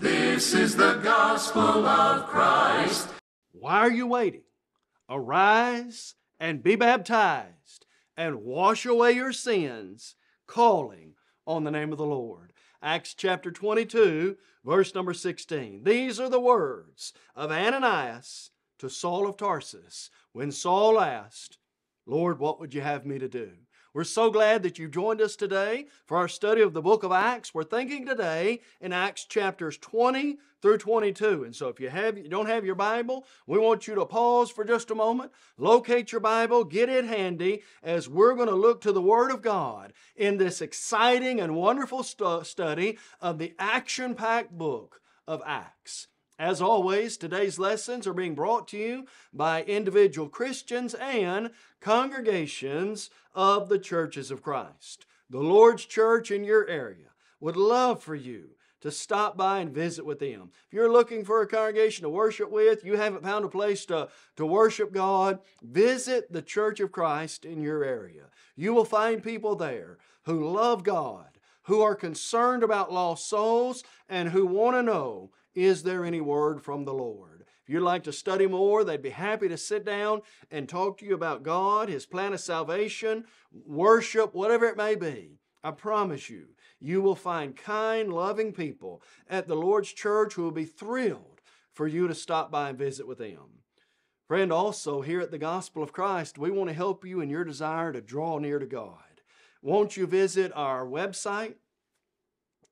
This is the gospel of Christ. Why are you waiting? Arise and be baptized and wash away your sins, calling on the name of the Lord. Acts chapter 22, verse number 16. These are the words of Ananias to Saul of Tarsus when Saul asked, Lord, what would you have me to do? We're so glad that you joined us today for our study of the book of Acts. We're thinking today in Acts chapters 20 through 22. And so if you have you don't have your Bible, we want you to pause for just a moment, locate your Bible, get it handy as we're going to look to the word of God in this exciting and wonderful stu- study of the action-packed book of Acts. As always, today's lessons are being brought to you by individual Christians and congregations of the churches of Christ. The Lord's church in your area would love for you to stop by and visit with them. If you're looking for a congregation to worship with, you haven't found a place to, to worship God, visit the Church of Christ in your area. You will find people there who love God, who are concerned about lost souls, and who want to know is there any word from the Lord? If you'd like to study more, they'd be happy to sit down and talk to you about God, His plan of salvation, worship, whatever it may be. I promise you, you will find kind, loving people at the Lord's church who will be thrilled for you to stop by and visit with them. Friend, also here at the Gospel of Christ, we want to help you in your desire to draw near to God. Won't you visit our website,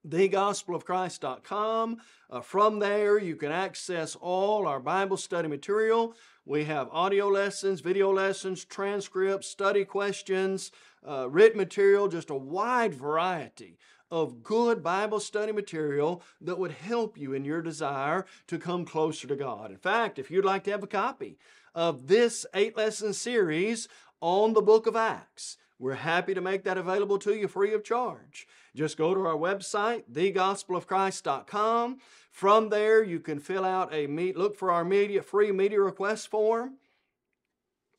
thegospelofchrist.com. Uh, from there, you can access all our Bible study material. We have audio lessons, video lessons, transcripts, study questions, uh, written material, just a wide variety of good Bible study material that would help you in your desire to come closer to God. In fact, if you'd like to have a copy of this eight lesson series on the book of Acts, we're happy to make that available to you free of charge. Just go to our website, thegospelofchrist.com. From there, you can fill out a meet, look for our media, free media request form.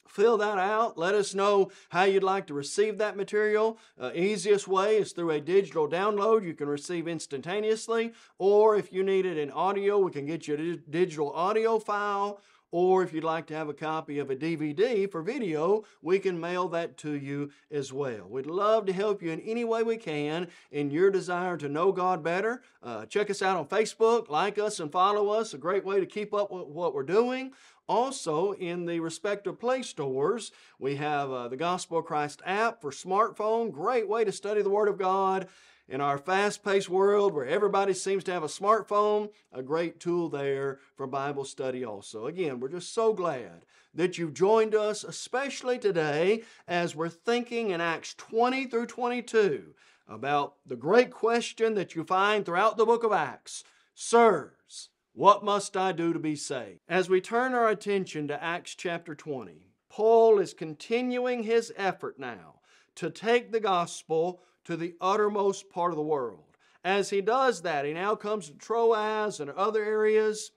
Fill that out. Let us know how you'd like to receive that material. Uh, easiest way is through a digital download you can receive instantaneously. Or if you need it in audio, we can get you a digital audio file or if you'd like to have a copy of a DVD for video, we can mail that to you as well. We'd love to help you in any way we can in your desire to know God better. Uh, check us out on Facebook, like us and follow us, a great way to keep up with what we're doing. Also, in the respective Play stores, we have uh, the Gospel of Christ app for smartphone, great way to study the Word of God in our fast paced world where everybody seems to have a smartphone, a great tool there for Bible study also. Again, we're just so glad that you've joined us, especially today as we're thinking in Acts 20 through 22 about the great question that you find throughout the book of Acts Sirs, what must I do to be saved? As we turn our attention to Acts chapter 20, Paul is continuing his effort now to take the gospel to the uttermost part of the world. As he does that, he now comes to Troas and other areas.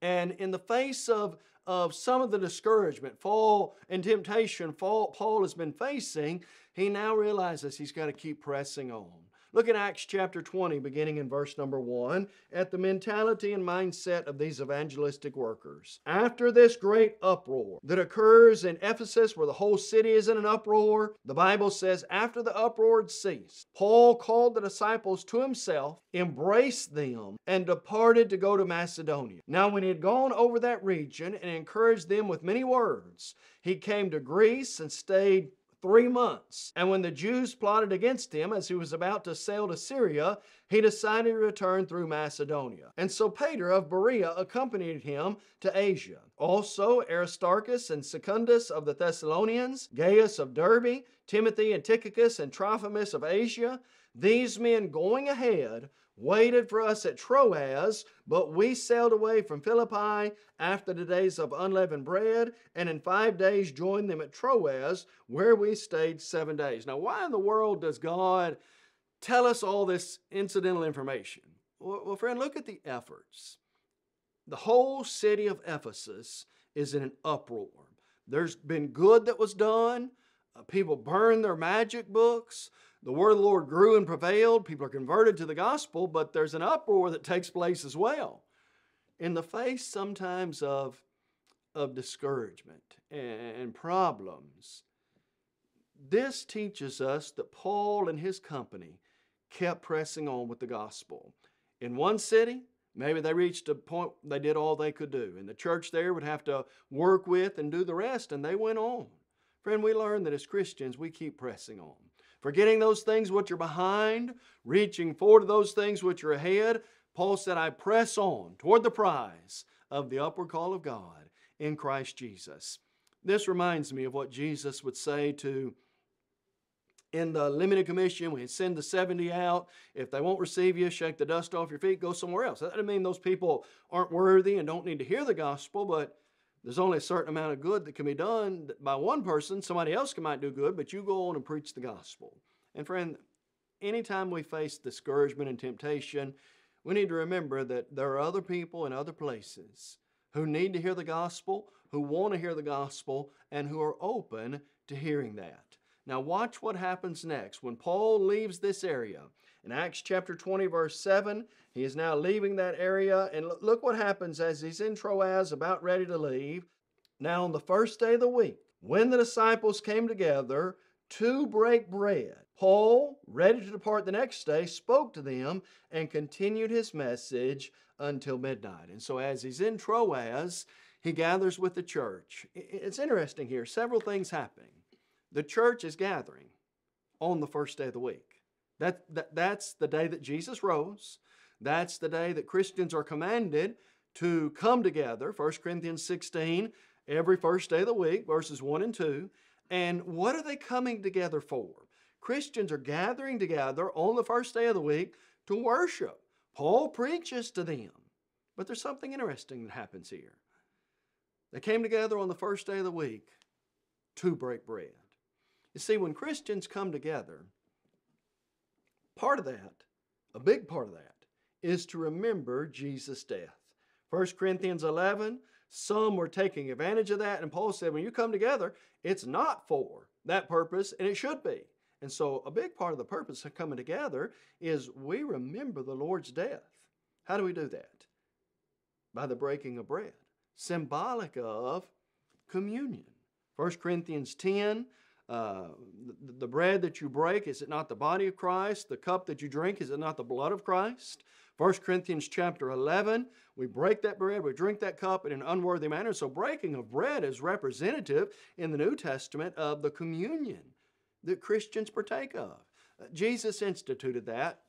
And in the face of, of some of the discouragement, fall and temptation fall, Paul has been facing, he now realizes he's got to keep pressing on. Look at Acts chapter 20, beginning in verse number 1, at the mentality and mindset of these evangelistic workers. After this great uproar that occurs in Ephesus, where the whole city is in an uproar, the Bible says, after the uproar had ceased, Paul called the disciples to himself, embraced them, and departed to go to Macedonia. Now, when he had gone over that region and encouraged them with many words, he came to Greece and stayed three months. And when the Jews plotted against him as he was about to sail to Syria, he decided to return through Macedonia. And Sopater of Berea accompanied him to Asia. Also Aristarchus and Secundus of the Thessalonians, Gaius of Derbe, Timothy and Tychicus and Trophimus of Asia. These men going ahead waited for us at Troas, but we sailed away from Philippi after the days of unleavened bread, and in five days joined them at Troas, where we stayed seven days. Now, why in the world does God tell us all this incidental information? Well, friend, look at the efforts. The whole city of Ephesus is in an uproar. There's been good that was done. Uh, people burned their magic books. The word of the Lord grew and prevailed. People are converted to the gospel, but there's an uproar that takes place as well. In the face sometimes of, of discouragement and problems, this teaches us that Paul and his company kept pressing on with the gospel. In one city, maybe they reached a point they did all they could do, and the church there would have to work with and do the rest, and they went on. Friend, we learn that as Christians, we keep pressing on. Forgetting those things which are behind, reaching forward to those things which are ahead. Paul said, I press on toward the prize of the upward call of God in Christ Jesus. This reminds me of what Jesus would say to in the limited commission, we send the 70 out. If they won't receive you, shake the dust off your feet, go somewhere else. That doesn't mean those people aren't worthy and don't need to hear the gospel, but there's only a certain amount of good that can be done by one person. Somebody else might do good, but you go on and preach the gospel. And friend, anytime we face discouragement and temptation, we need to remember that there are other people in other places who need to hear the gospel, who want to hear the gospel, and who are open to hearing that. Now, watch what happens next. When Paul leaves this area, in Acts chapter 20, verse 7, he is now leaving that area. And look what happens as he's in Troas, about ready to leave. Now, on the first day of the week, when the disciples came together to break bread, Paul, ready to depart the next day, spoke to them and continued his message until midnight. And so, as he's in Troas, he gathers with the church. It's interesting here, several things happening. The church is gathering on the first day of the week. That, that, that's the day that Jesus rose. That's the day that Christians are commanded to come together, 1 Corinthians 16, every first day of the week, verses 1 and 2. And what are they coming together for? Christians are gathering together on the first day of the week to worship. Paul preaches to them. But there's something interesting that happens here. They came together on the first day of the week to break bread. You see, when Christians come together, Part of that, a big part of that, is to remember Jesus' death. 1 Corinthians 11, some were taking advantage of that, and Paul said, when you come together, it's not for that purpose, and it should be. And so, a big part of the purpose of coming together is we remember the Lord's death. How do we do that? By the breaking of bread, symbolic of communion. 1 Corinthians 10, uh, the, bread that you break, is it not the body of Christ? The cup that you drink, is it not the blood of Christ? 1 Corinthians chapter 11, we break that bread, we drink that cup in an unworthy manner. So, breaking of bread is representative in the New Testament of the communion that Christians partake of. Uh, Jesus instituted that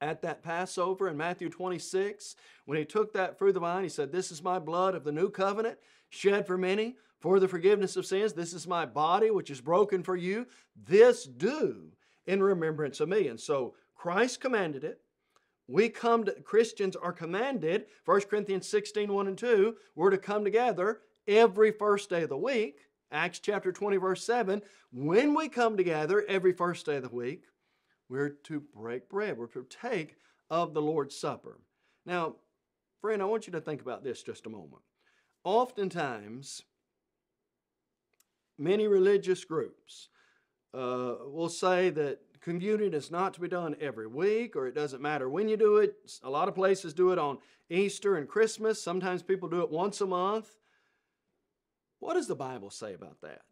at that Passover in Matthew 26. When he took that fruit of the vine, he said, This is my blood of the new covenant, shed for many for the forgiveness of sins. This is my body, which is broken for you. This do in remembrance of me. And so Christ commanded it. We come to, Christians are commanded, 1 Corinthians 16, 1 and 2, we're to come together every first day of the week. Acts chapter 20, verse 7. When we come together every first day of the week, we're to break bread. We're to take of the Lord's Supper. Now, friend, I want you to think about this just a moment. Oftentimes, many religious groups uh, will say that communion is not to be done every week or it doesn't matter when you do it. A lot of places do it on Easter and Christmas. Sometimes people do it once a month. What does the Bible say about that?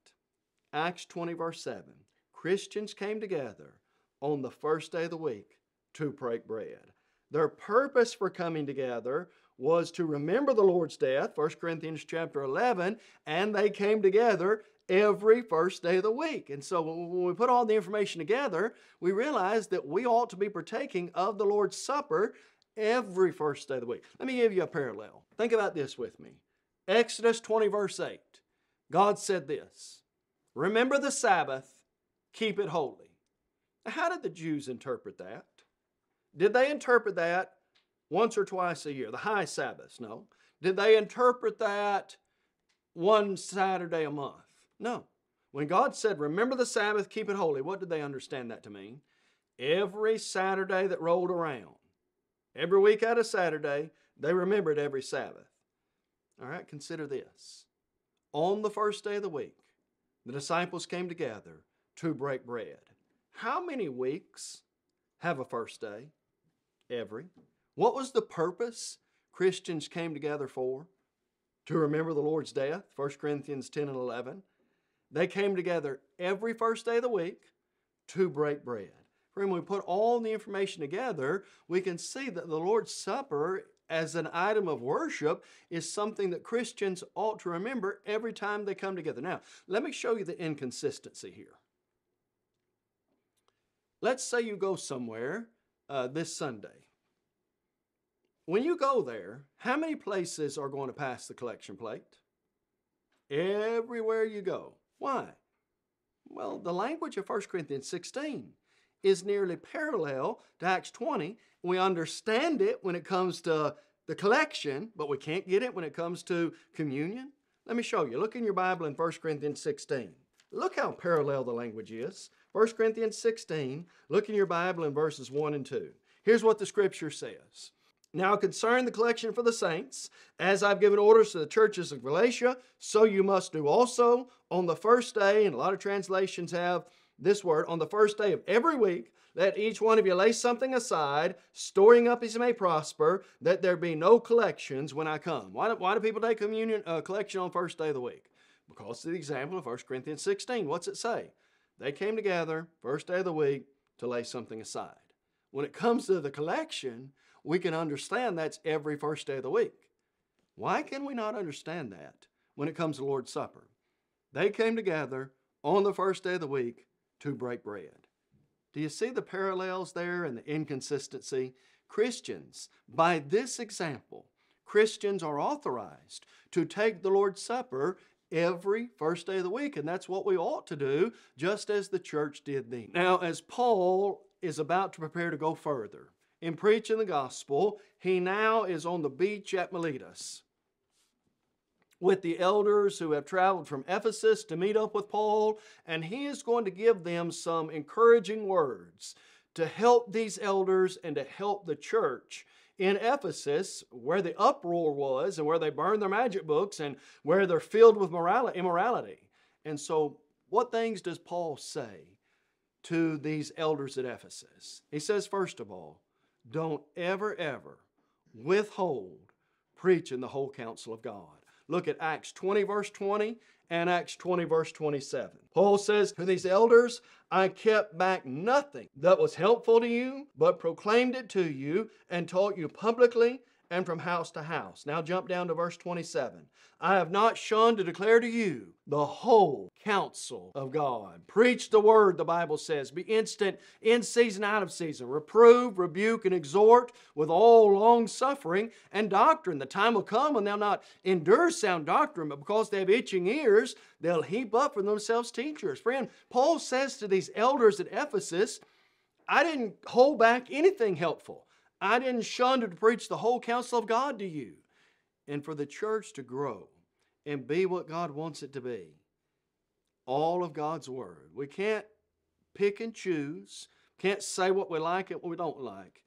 Acts 20, verse 7. Christians came together on the first day of the week to break bread. Their purpose for coming together was to remember the Lord's death, 1 Corinthians chapter 11, and they came together every first day of the week. And so when we put all the information together, we realize that we ought to be partaking of the Lord's Supper every first day of the week. Let me give you a parallel. Think about this with me. Exodus 20, verse 8. God said this Remember the Sabbath, keep it holy. Now, how did the Jews interpret that? Did they interpret that once or twice a year? The high Sabbaths? No. Did they interpret that one Saturday a month? No. When God said, Remember the Sabbath, keep it holy, what did they understand that to mean? Every Saturday that rolled around, every week out of Saturday, they remembered every Sabbath. All right, consider this. On the first day of the week, the disciples came together to break bread. How many weeks have a first day? Every. What was the purpose Christians came together for? To remember the Lord's death, 1 Corinthians 10 and 11. They came together every first day of the week to break bread. When we put all the information together, we can see that the Lord's Supper as an item of worship is something that Christians ought to remember every time they come together. Now, let me show you the inconsistency here. Let's say you go somewhere uh, this Sunday. When you go there, how many places are going to pass the collection plate? Everywhere you go. Why? Well, the language of 1 Corinthians 16 is nearly parallel to Acts 20. We understand it when it comes to the collection, but we can't get it when it comes to communion. Let me show you. Look in your Bible in 1 Corinthians 16. Look how parallel the language is. 1 Corinthians 16, look in your Bible in verses 1 and 2. Here's what the scripture says. Now, concerning the collection for the saints, as I've given orders to the churches of Galatia, so you must do also on the first day, and a lot of translations have this word, on the first day of every week, let each one of you lay something aside, storing up as he may prosper, that there be no collections when I come. Why do, why do people take communion uh, collection on first day of the week? Because of the example of 1 Corinthians 16. What's it say? They came together first day of the week to lay something aside. When it comes to the collection, we can understand that's every first day of the week. Why can we not understand that when it comes to Lord's Supper? They came together on the first day of the week to break bread. Do you see the parallels there and the inconsistency? Christians, by this example, Christians are authorized to take the Lord's Supper every first day of the week. And that's what we ought to do, just as the church did then. Now, as Paul is about to prepare to go further in preaching the gospel, he now is on the beach at Miletus with the elders who have traveled from Ephesus to meet up with Paul, and he is going to give them some encouraging words to help these elders and to help the church in Ephesus, where the uproar was and where they burned their magic books and where they're filled with immorality. And so, what things does Paul say to these elders at Ephesus? He says, first of all, don't ever, ever withhold preaching the whole counsel of God. Look at Acts 20, verse 20, and Acts 20, verse 27. Paul says to these elders, I kept back nothing that was helpful to you, but proclaimed it to you and taught you publicly and from house to house. Now jump down to verse 27. I have not shunned to declare to you the whole counsel of God. Preach the word, the Bible says. Be instant in season, out of season. Reprove, rebuke, and exhort with all long suffering and doctrine. The time will come when they'll not endure sound doctrine, but because they have itching ears, they'll heap up for themselves teachers. Friend, Paul says to these elders at Ephesus, I didn't hold back anything helpful. I didn't shun to preach the whole counsel of God to you. And for the church to grow and be what God wants it to be. All of God's Word. We can't pick and choose, can't say what we like and what we don't like.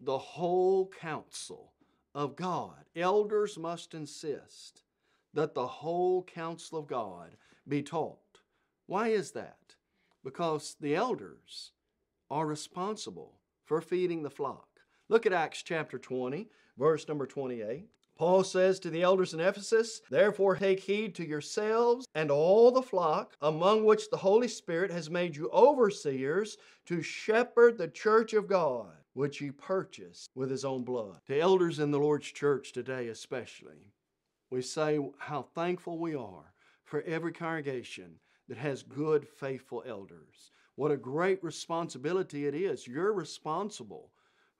The whole counsel of God. Elders must insist that the whole counsel of God be taught. Why is that? Because the elders are responsible for feeding the flock. Look at Acts chapter 20, verse number 28. Paul says to the elders in Ephesus, Therefore take heed to yourselves and all the flock, among which the Holy Spirit has made you overseers to shepherd the church of God, which he purchased with his own blood. To elders in the Lord's church today, especially, we say how thankful we are for every congregation that has good, faithful elders. What a great responsibility it is. You're responsible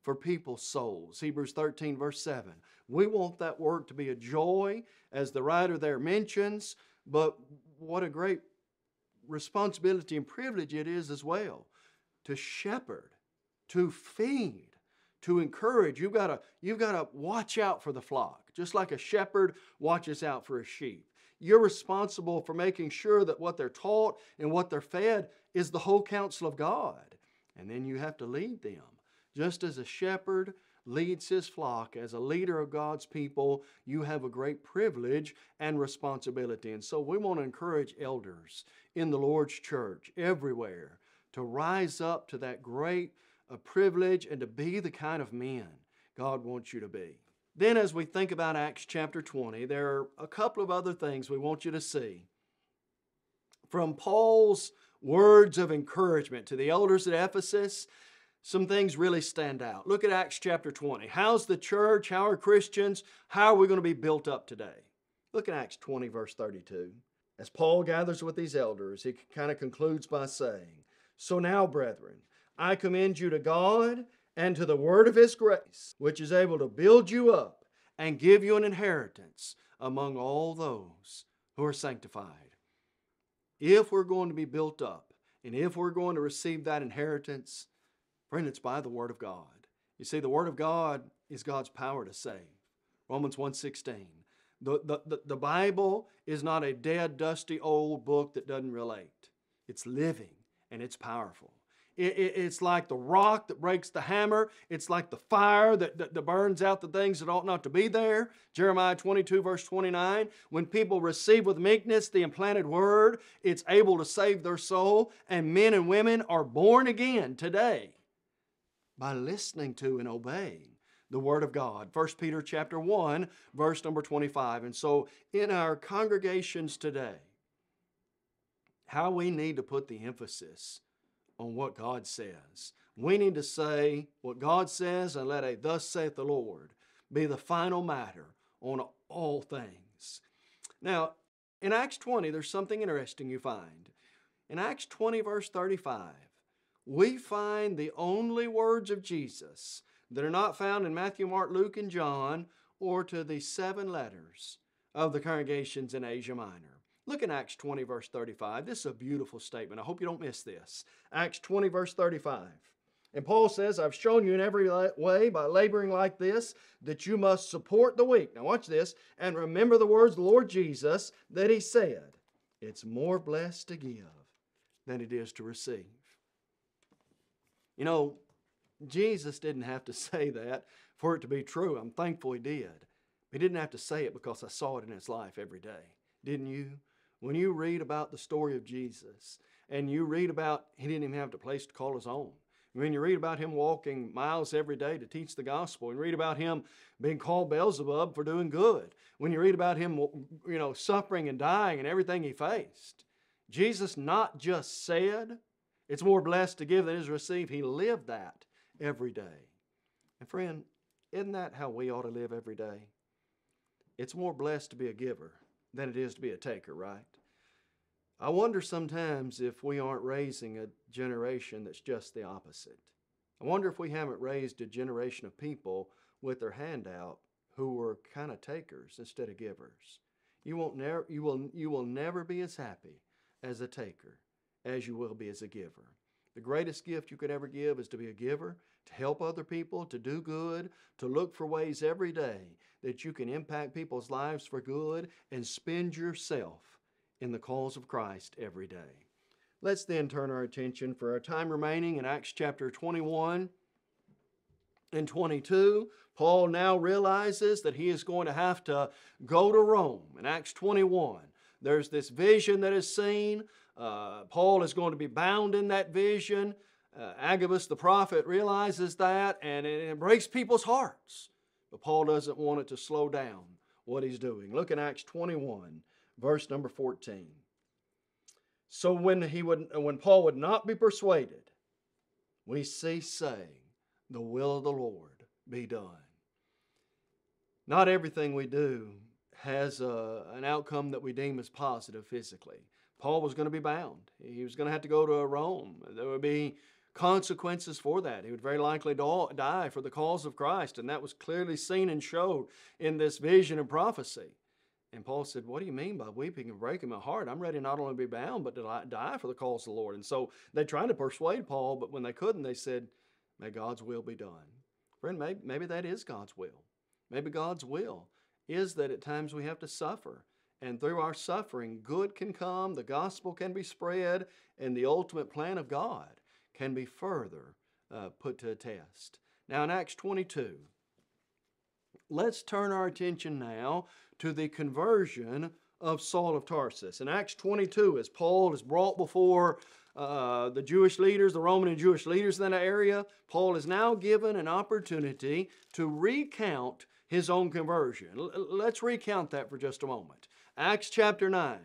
for people's souls. Hebrews 13, verse 7. We want that work to be a joy, as the writer there mentions, but what a great responsibility and privilege it is as well to shepherd, to feed to encourage. You've got to, you've got to watch out for the flock, just like a shepherd watches out for a sheep. You're responsible for making sure that what they're taught and what they're fed is the whole counsel of God. And then you have to lead them. Just as a shepherd leads his flock, as a leader of God's people, you have a great privilege and responsibility. And so we want to encourage elders in the Lord's church everywhere to rise up to that great uh, privilege and to be the kind of men God wants you to be. Then, as we think about Acts chapter 20, there are a couple of other things we want you to see. From Paul's words of encouragement to the elders at Ephesus, some things really stand out. Look at Acts chapter 20. How's the church? How are Christians? How are we going to be built up today? Look at Acts 20, verse 32. As Paul gathers with these elders, he kind of concludes by saying, So now, brethren, I commend you to God and to the word of his grace, which is able to build you up and give you an inheritance among all those who are sanctified. If we're going to be built up and if we're going to receive that inheritance, Friend, it's by the Word of God. You see, the Word of God is God's power to save. Romans 1.16. The, the, the, the Bible is not a dead, dusty, old book that doesn't relate. It's living and it's powerful. It, it, it's like the rock that breaks the hammer. It's like the fire that, that, that, burns out the things that ought not to be there. Jeremiah 22, verse 29. When people receive with meekness the implanted word, it's able to save their soul, and men and women are born again today by listening to and obeying the word of God. 1 Peter chapter 1 verse number 25. And so in our congregations today how we need to put the emphasis on what God says. We need to say what God says and let a thus saith the Lord be the final matter on all things. Now, in Acts 20, there's something interesting you find. In Acts 20, verse 35, we find the only words of Jesus that are not found in Matthew, Mark, Luke, and John or to the seven letters of the congregations in Asia Minor. Look in Acts 20, verse 35. This is a beautiful statement. I hope you don't miss this. Acts 20, verse 35. And Paul says, I've shown you in every way by laboring like this that you must support the weak. Now, watch this. And remember the words of the Lord Jesus that he said, It's more blessed to give than it is to receive. You know, Jesus didn't have to say that for it to be true. I'm thankful he did. He didn't have to say it because I saw it in his life every day. Didn't you? When you read about the story of Jesus and you read about he didn't even have a place to call his own. When you read about him walking miles every day to teach the gospel, and read about him being called Beelzebub for doing good, when you read about him, you know, suffering and dying and everything he faced, Jesus not just said, it's more blessed to give than is received. He lived that every day. And friend, isn't that how we ought to live every day? It's more blessed to be a giver than it is to be a taker, right? I wonder sometimes if we aren't raising a generation that's just the opposite. I wonder if we haven't raised a generation of people with their hand out who were kind of takers instead of givers. You won't never you will you will never be as happy as a taker as you will be as a giver. The greatest gift you could ever give is to be a giver, to help other people, to do good, to look for ways every day that you can impact people's lives for good and spend yourself in the cause of Christ every day. Let's then turn our attention for our time remaining in Acts chapter 21 and 22. Paul now realizes that he is going to have to go to Rome. In Acts 21, there's this vision that is seen uh, Paul is going to be bound in that vision. Uh, Agabus the prophet realizes that and it, it breaks people's hearts. But Paul doesn't want it to slow down what he's doing. Look in Acts 21, verse number 14. So when he would when Paul would not be persuaded, we cease saying, The will of the Lord be done. Not everything we do has a, an outcome that we deem as positive physically. Paul was going to be bound. He was going to have to go to Rome. There would be consequences for that. He would very likely die for the cause of Christ, and that was clearly seen and showed in this vision and prophecy. And Paul said, What do you mean by weeping and breaking my heart? I'm ready not only to be bound, but to die for the cause of the Lord. And so they tried to persuade Paul, but when they couldn't, they said, May God's will be done. Friend, maybe, maybe that is God's will. Maybe God's will is that at times we have to suffer. And through our suffering, good can come, the gospel can be spread, and the ultimate plan of God can be further uh, put to a test. Now, in Acts 22, let's turn our attention now to the conversion of Saul of Tarsus. In Acts 22, as Paul is brought before uh, the Jewish leaders, the Roman and Jewish leaders in that area, Paul is now given an opportunity to recount his own conversion. L- let's recount that for just a moment. Acts chapter 9.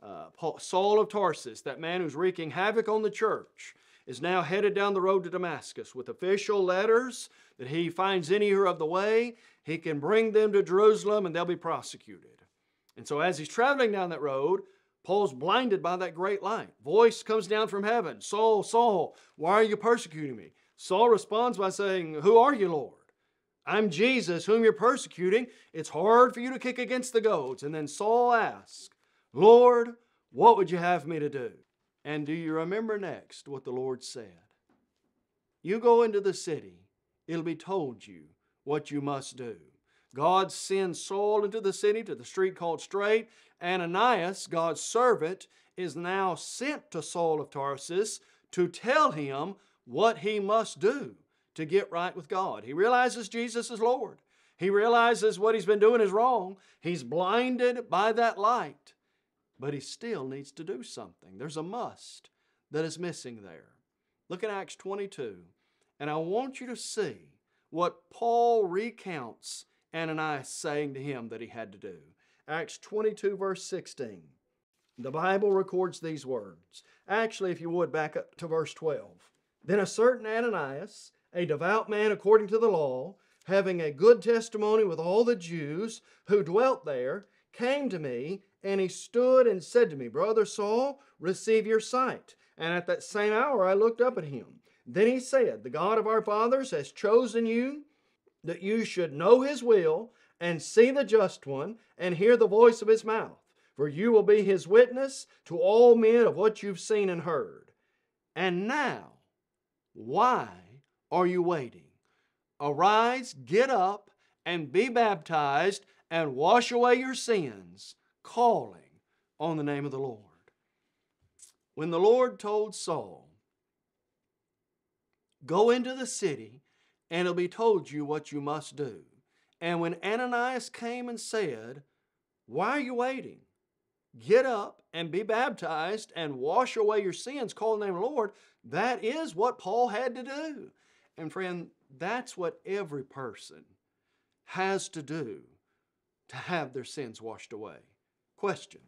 Uh, Paul, Saul of Tarsus, that man who's wreaking havoc on the church, is now headed down the road to Damascus with official letters that he finds any of the way. He can bring them to Jerusalem and they'll be prosecuted. And so, as he's traveling down that road, Paul's blinded by that great light. Voice comes down from heaven Saul, Saul, why are you persecuting me? Saul responds by saying, Who are you, Lord? I'm Jesus, whom you're persecuting. It's hard for you to kick against the goads. And then Saul asks, Lord, what would you have me to do? And do you remember next what the Lord said? You go into the city, it'll be told you what you must do. God sends Saul into the city to the street called Straight. Ananias, God's servant, is now sent to Saul of Tarsus to tell him what he must do to get right with God. He realizes Jesus is Lord. He realizes what he's been doing is wrong. He's blinded by that light, but he still needs to do something. There's a must that is missing there. Look at Acts 22, and I want you to see what Paul recounts Ananias saying to him that he had to do. Acts 22, verse 16. The Bible records these words. Actually, if you would, back up to verse 12. Then a certain Ananias, a devout man according to the law, having a good testimony with all the Jews who dwelt there, came to me, and he stood and said to me, Brother Saul, receive your sight. And at that same hour I looked up at him. Then he said, The God of our fathers has chosen you that you should know his will and see the just one and hear the voice of his mouth. For you will be his witness to all men of what you've seen and heard. And now, why are you waiting? Arise, get up, and be baptized, and wash away your sins, calling on the name of the Lord. When the Lord told Saul, Go into the city and it'll be told you what you must do. And when Ananias came and said, Why are you waiting? Get up and be baptized and wash away your sins, call the name of the Lord. That is what Paul had to do. And friend, that's what every person has to do to have their sins washed away. Question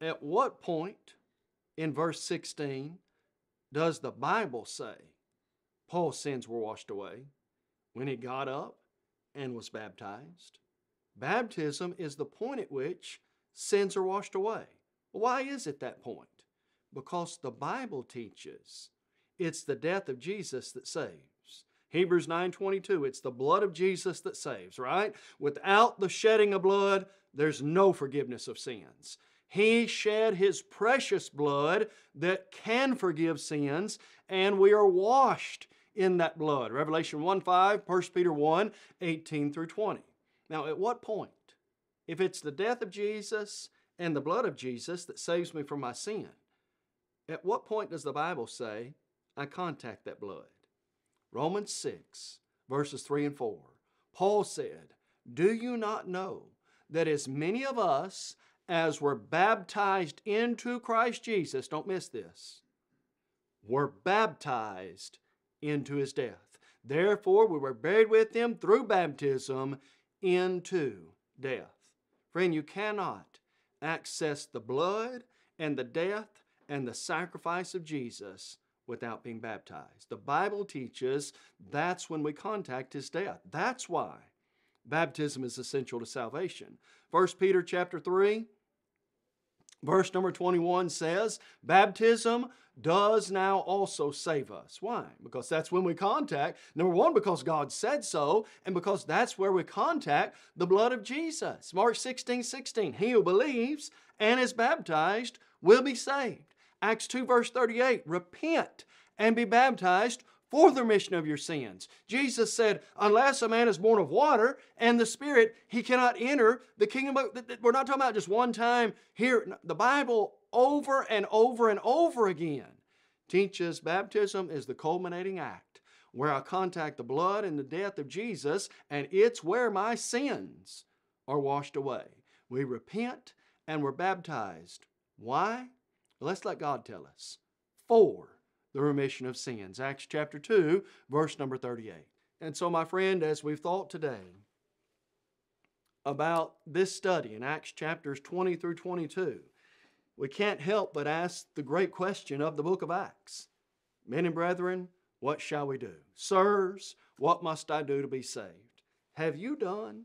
At what point in verse 16 does the Bible say Paul's sins were washed away? when he got up and was baptized. Baptism is the point at which sins are washed away. Why is it that point? Because the Bible teaches it's the death of Jesus that saves. Hebrews 9:22 it's the blood of Jesus that saves, right? Without the shedding of blood, there's no forgiveness of sins. He shed his precious blood that can forgive sins, and we are washed in that blood. Revelation 1 5, 1 Peter 1 18 through 20. Now, at what point, if it's the death of Jesus and the blood of Jesus that saves me from my sin, at what point does the Bible say I contact that blood? Romans 6, verses 3 and 4. Paul said, Do you not know that as many of us as were baptized into Christ Jesus, don't miss this, were baptized into his death. Therefore, we were buried with him through baptism into death. Friend, you cannot access the blood and the death and the sacrifice of Jesus without being baptized. The Bible teaches that's when we contact his death. That's why baptism is essential to salvation. 1 Peter chapter 3 verse number 21 says, baptism does now also save us. Why? Because that's when we contact, number one, because God said so, and because that's where we contact the blood of Jesus. Mark 16, 16. He who believes and is baptized will be saved. Acts 2, verse 38. Repent and be baptized for the remission of your sins. Jesus said, unless a man is born of water and the Spirit, he cannot enter the kingdom. Of, we're not talking about just one time here. The Bible over and over and over again teaches baptism is the culminating act where I contact the blood and the death of Jesus, and it's where my sins are washed away. We repent and we're baptized. Why? Let's let God tell us. For the remission of sins. Acts chapter 2, verse number 38. And so, my friend, as we've thought today about this study in Acts chapters 20 through 22, we can't help but ask the great question of the book of Acts Men and brethren, what shall we do? Sirs, what must I do to be saved? Have you done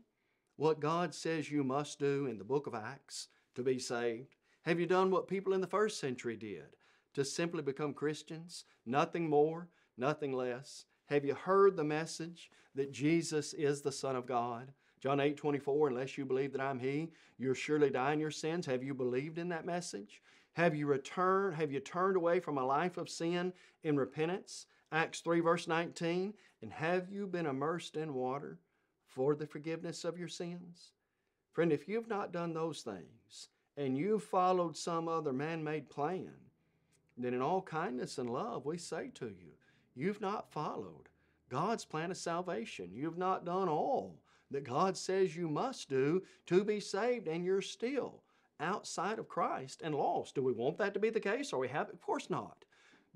what God says you must do in the book of Acts to be saved? Have you done what people in the first century did to simply become Christians? Nothing more, nothing less. Have you heard the message that Jesus is the Son of God? John 8 24, unless you believe that I'm He, you'll surely die in your sins. Have you believed in that message? Have you returned? Have you turned away from a life of sin in repentance? Acts 3, verse 19. And have you been immersed in water for the forgiveness of your sins? Friend, if you've not done those things and you've followed some other man made plan, then in all kindness and love, we say to you, you've not followed God's plan of salvation. You've not done all that God says you must do to be saved, and you're still outside of Christ and lost. Do we want that to be the case? Are we happy? Of course not.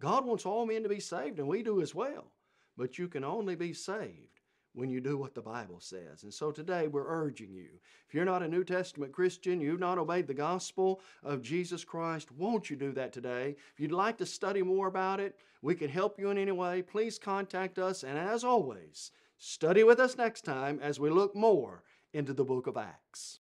God wants all men to be saved, and we do as well. But you can only be saved when you do what the Bible says. And so today we're urging you if you're not a New Testament Christian, you've not obeyed the gospel of Jesus Christ, won't you do that today? If you'd like to study more about it, we can help you in any way. Please contact us. And as always, Study with us next time as we look more into the book of Acts.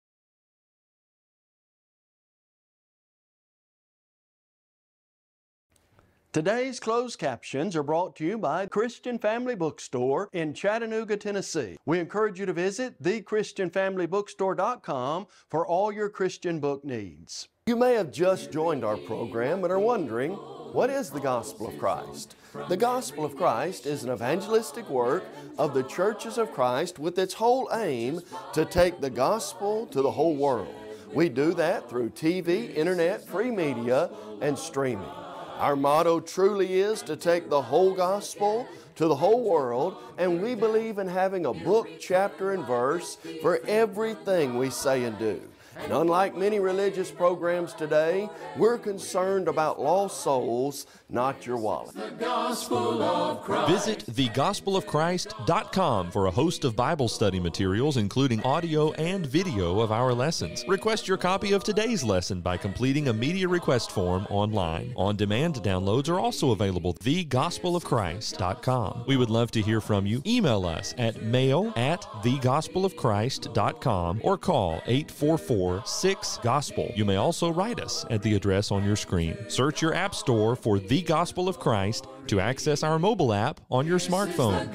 Today's closed captions are brought to you by Christian Family Bookstore in Chattanooga, Tennessee. We encourage you to visit thechristianfamilybookstore.com for all your Christian book needs. You may have just joined our program and are wondering, what is the gospel of Christ? The gospel of Christ is an evangelistic work of the churches of Christ with its whole aim to take the gospel to the whole world. We do that through TV, internet, free media, and streaming. Our motto truly is to take the whole gospel to the whole world, and we believe in having a book, chapter, and verse for everything we say and do. And unlike many religious programs today, we're concerned about lost souls, not your wallet. Visit thegospelofchrist.com for a host of Bible study materials, including audio and video of our lessons. Request your copy of today's lesson by completing a media request form online. On demand downloads are also available at thegospelofchrist.com. We would love to hear from you. Email us at mail at thegospelofchrist.com or call 844 6 Gospel. You may also write us at the address on your screen. Search your App Store for The Gospel of Christ to access our mobile app on your smartphone.